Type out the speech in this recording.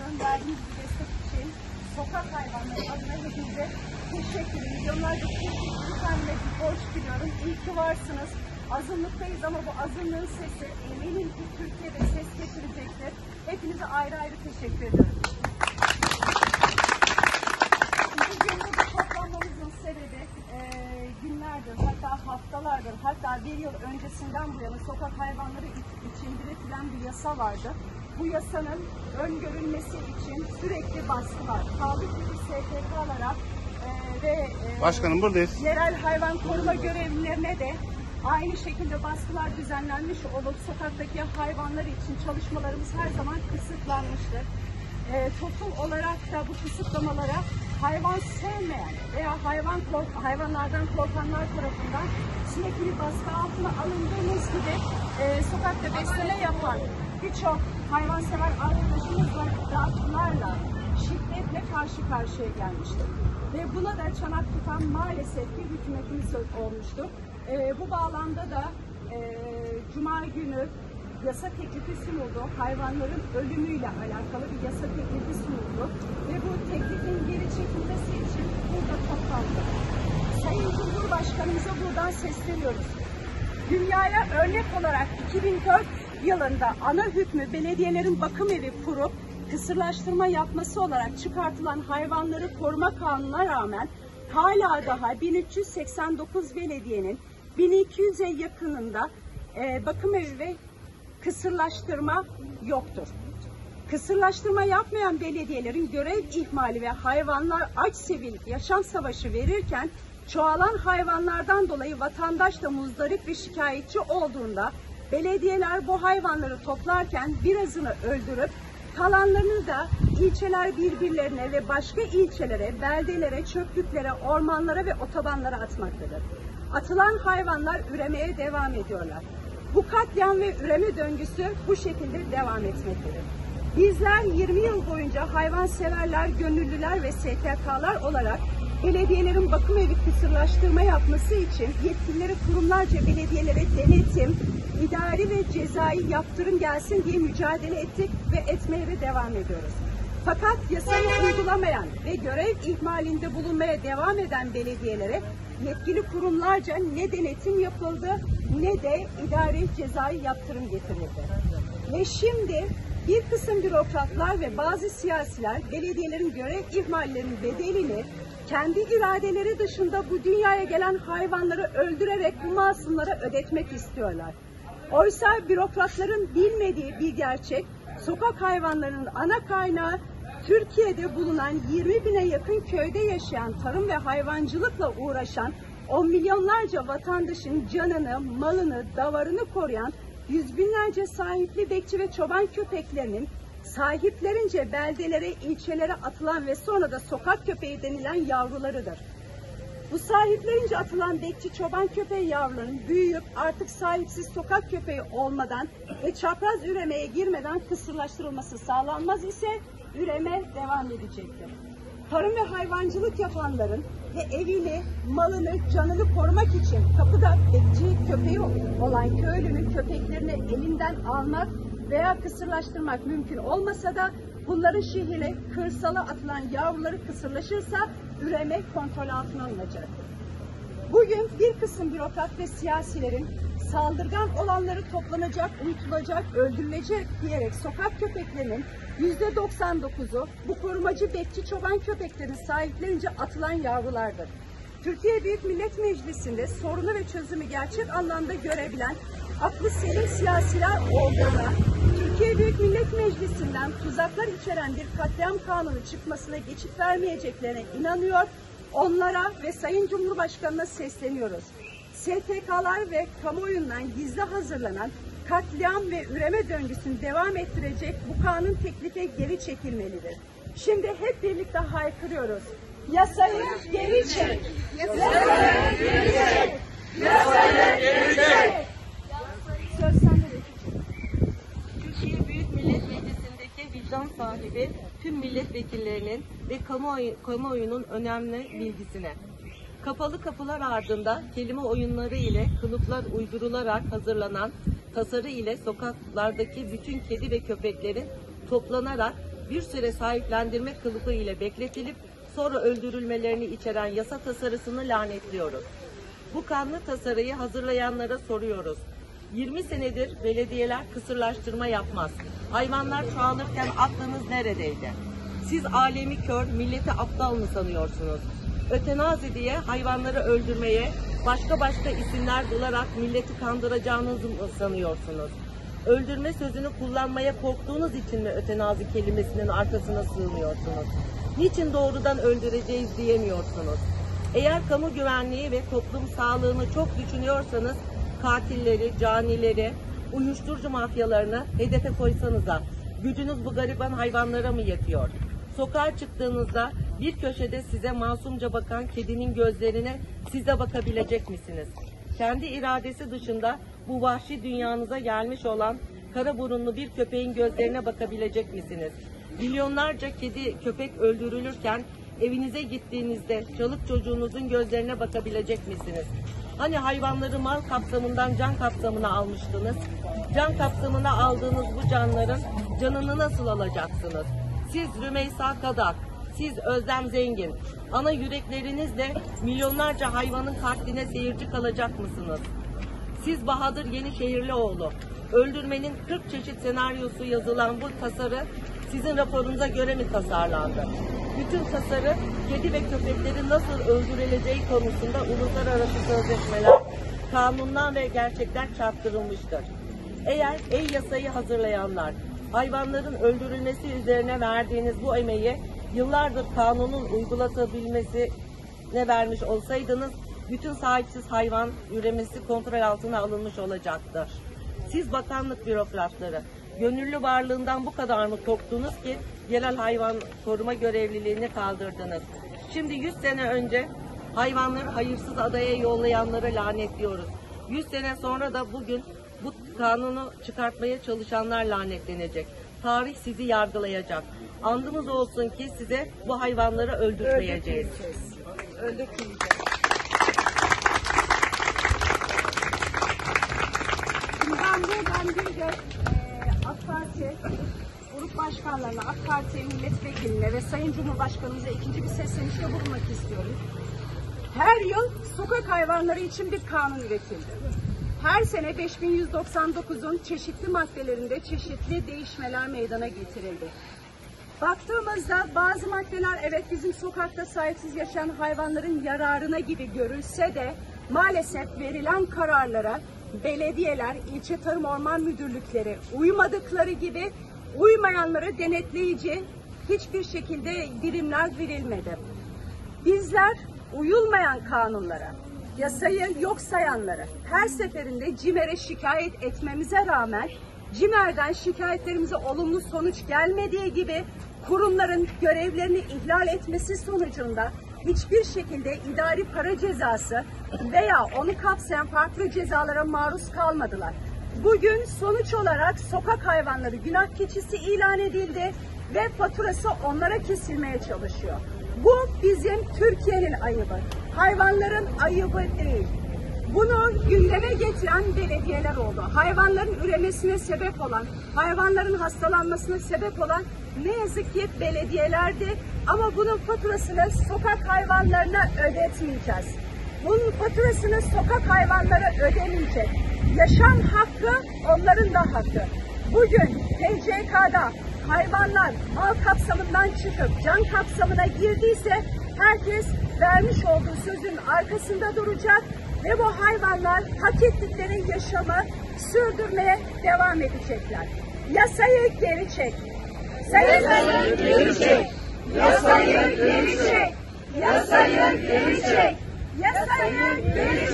Bu destek için sokak hayvanları adına hepinize teşekkür. Milyonlarca teşekkür kendime borç biliyorum. İyi ki varsınız. Azınlıktayız ama bu azınlığın sesi eminim ki Türkiye'de ses getirecektir. Hepinize ayrı ayrı teşekkür ediyorum. Eee, günlerdir hatta haftalardır hatta bir yıl öncesinden bu yana sokak hayvanları için üretilen bir yasa vardı. Bu yasanın öngörülmesi için sürekli baskı var. Kaldı ki biz STK'lara eee, ve eee, Başkanım buradayız. yerel hayvan koruma görevlilerine de aynı şekilde baskılar düzenlenmiş olup sokaktaki hayvanlar için çalışmalarımız her zaman kısıtlanmıştır. Ee, toplum olarak da bu kısıtlamalara hayvan sevmeyen veya hayvan kork hayvanlardan korkanlar tarafından sürekli baskı altına alındığımız gibi e, sokakta besleme yapan birçok hayvansever arkadaşımızla dartlarla şiddetle karşı karşıya gelmiştir. Ve buna da çanak tutan maalesef bir hükümetimiz olmuştu. Ee, bu bağlamda da e, Cuma günü yasa teklifi sunuldu. Hayvanların ölümüyle alakalı bir yasa teklifi sunuldu. Ve bu teklifin geri çekilmesi için burada toplandık. Sayın Cumhurbaşkanımıza buradan sesleniyoruz. Dünyaya örnek olarak 2004 yılında ana hükmü belediyelerin bakım evi kurup kısırlaştırma yapması olarak çıkartılan hayvanları koruma kanununa rağmen hala daha 1389 belediyenin 1200'e yakınında e, bakım evi ve kısırlaştırma yoktur. Kısırlaştırma yapmayan belediyelerin görev ihmali ve hayvanlar aç sevil yaşam savaşı verirken çoğalan hayvanlardan dolayı vatandaş da muzdarip ve şikayetçi olduğunda belediyeler bu hayvanları toplarken birazını öldürüp kalanlarını da ilçeler birbirlerine ve başka ilçelere, beldelere, çöplüklere, ormanlara ve otobanlara atmaktadır. Atılan hayvanlar üremeye devam ediyorlar. Bu katliam ve üreme döngüsü bu şekilde devam etmektedir. Bizler 20 yıl boyunca hayvanseverler, gönüllüler ve STK'lar olarak belediyelerin bakım evi kısırlaştırma yapması için yetkilileri kurumlarca belediyelere denetim, idari ve cezai yaptırım gelsin diye mücadele ettik ve etmeye de devam ediyoruz. Fakat yasayı uygulamayan ve görev ihmalinde bulunmaya devam eden belediyelere yetkili kurumlarca ne denetim yapıldı ne de idari cezai yaptırım getirildi. Ve şimdi bir kısım bürokratlar ve bazı siyasiler belediyelerin görev ihmallerinin bedelini kendi iradeleri dışında bu dünyaya gelen hayvanları öldürerek bu masumlara ödetmek istiyorlar. Oysa bürokratların bilmediği bir gerçek, sokak hayvanlarının ana kaynağı Türkiye'de bulunan 20 bine yakın köyde yaşayan tarım ve hayvancılıkla uğraşan on milyonlarca vatandaşın canını, malını, davarını koruyan yüz binlerce sahipli bekçi ve çoban köpeklerinin sahiplerince beldelere, ilçelere atılan ve sonra da sokak köpeği denilen yavrularıdır. Bu sahiplerince atılan bekçi çoban köpeği yavrularının büyüyüp artık sahipsiz sokak köpeği olmadan ve çapraz üremeye girmeden kısırlaştırılması sağlanmaz ise üreme devam edecektir. Tarım ve hayvancılık yapanların ve evini, malını, canını korumak için kapıda bekçi köpeği olan köylünün köpeklerini elinden almak veya kısırlaştırmak mümkün olmasa da bunların şehire, kırsala atılan yavruları kısırlaşırsa üreme kontrol altına alınacaktır. Bugün bir kısım bürokrat ve siyasilerin saldırgan olanları toplanacak, unutulacak, öldürülecek diyerek sokak köpeklerinin yüzde 99'u bu korumacı bekçi çoban köpeklerin sahiplerince atılan yavrulardır. Türkiye Büyük Millet Meclisi'nde sorunu ve çözümü gerçek anlamda görebilen aklı selim siyasiler olduğuna, Türkiye Büyük Millet Meclisi'nden tuzaklar içeren bir katliam kanunu çıkmasına geçit vermeyeceklerine inanıyor, onlara ve Sayın Cumhurbaşkanı'na sesleniyoruz. STK'lar ve kamuoyundan gizli hazırlanan katliam ve üreme döngüsünü devam ettirecek bu kanun teklifi geri çekilmelidir. Şimdi hep birlikte haykırıyoruz. Yasayı geri çek. Yasayı geri çek. Yasayı geri çek. Söz sende Refik'ciğim. Türkiye Büyük Millet Meclisi'ndeki vicdan sahibi tüm milletvekillerinin ve kamuoyu, kamuoyunun önemli bilgisine. Kapalı kapılar ardında kelime oyunları ile kılıflar uydurularak hazırlanan tasarı ile sokaklardaki bütün kedi ve köpeklerin toplanarak bir süre sahiplendirmek kılıfı ile bekletilip sonra öldürülmelerini içeren yasa tasarısını lanetliyoruz. Bu kanlı tasarıyı hazırlayanlara soruyoruz. 20 senedir belediyeler kısırlaştırma yapmaz. Hayvanlar çoğalırken aklınız neredeydi? Siz alemi kör, milleti aptal mı sanıyorsunuz? Ötenazi diye hayvanları öldürmeye, başka başka isimler bularak milleti kandıracağınızı mı sanıyorsunuz? Öldürme sözünü kullanmaya korktuğunuz için mi ötenazi kelimesinin arkasına sığmıyorsunuz? Niçin doğrudan öldüreceğiz diyemiyorsunuz? Eğer kamu güvenliği ve toplum sağlığını çok düşünüyorsanız katilleri, canileri, uyuşturucu mafyalarını hedefe koysanıza. Gücünüz bu gariban hayvanlara mı yetiyor? Sokağa çıktığınızda bir köşede size masumca bakan kedinin gözlerine siz de bakabilecek misiniz? Kendi iradesi dışında bu vahşi dünyanıza gelmiş olan kara burunlu bir köpeğin gözlerine bakabilecek misiniz? Milyonlarca kedi, köpek öldürülürken evinize gittiğinizde çalık çocuğunuzun gözlerine bakabilecek misiniz? Hani hayvanları mal kapsamından can kapsamına almıştınız? Can kapsamına aldığınız bu canların canını nasıl alacaksınız? Siz Rümeysa Kadak, siz Özlem Zengin, ana yüreklerinizle milyonlarca hayvanın katline seyirci kalacak mısınız? Siz Bahadır Yenişehirlioğlu, öldürmenin 40 çeşit senaryosu yazılan bu tasarı sizin raporunuza göre mi tasarlandı? Bütün tasarı kedi ve köpeklerin nasıl öldürüleceği konusunda uluslararası sözleşmeler, kanunlar ve gerçekler çarptırılmıştır. Eğer e-yasayı hazırlayanlar hayvanların öldürülmesi üzerine verdiğiniz bu emeği yıllardır kanunun uygulatabilmesine vermiş olsaydınız bütün sahipsiz hayvan üremesi kontrol altına alınmış olacaktır. Siz bakanlık bürokratları gönüllü varlığından bu kadar mı korktunuz ki yerel hayvan koruma görevliliğini kaldırdınız. Şimdi 100 sene önce hayvanları hayırsız adaya yollayanları lanetliyoruz. 100 sene sonra da bugün bu kanunu çıkartmaya çalışanlar lanetlenecek. Tarih sizi yargılayacak. Andımız olsun ki size bu hayvanları. Öldürtmeyeceğiz. Şimdi ben buradan bir de Parti grup başkanlarına, AK Parti milletvekiline ve Sayın Cumhurbaşkanımıza ikinci bir seslenişte bulunmak istiyorum. Her yıl sokak hayvanları için bir kanun üretildi. Her sene 5199'un çeşitli maddelerinde çeşitli değişmeler meydana getirildi. Baktığımızda bazı maddeler evet bizim sokakta sahipsiz yaşayan hayvanların yararına gibi görülse de maalesef verilen kararlara belediyeler, ilçe tarım orman müdürlükleri uymadıkları gibi uymayanları denetleyici hiçbir şekilde dilimler verilmedi. Bizler uyulmayan kanunlara, yasayı yok sayanları her seferinde CİMER'e şikayet etmemize rağmen CİMER'den şikayetlerimize olumlu sonuç gelmediği gibi kurumların görevlerini ihlal etmesi sonucunda hiçbir şekilde idari para cezası veya onu kapsayan farklı cezalara maruz kalmadılar. Bugün sonuç olarak sokak hayvanları günah keçisi ilan edildi ve faturası onlara kesilmeye çalışıyor. Bu bizim Türkiye'nin ayıbı. Hayvanların ayıbı değil. Bunu gündeme getiren belediyeler oldu. Hayvanların üremesine sebep olan, hayvanların hastalanmasına sebep olan ne yazık ki belediyelerdi. Ama bunun faturasını sokak hayvanlarına ödetmeyeceğiz. Bunun faturasını sokak hayvanlara ödemeyecek. Yaşam hakkı onların da hakkı. Bugün TCK'da hayvanlar mal kapsamından çıkıp can kapsamına girdiyse herkes vermiş olduğu sözün arkasında duracak ve bu hayvanlar hak ettikleri yaşamı sürdürmeye devam edecekler. Yasayı geri çek. Yasayı geri çek. Yasayı geri çek. Yasayı geri çek. Yasayı geri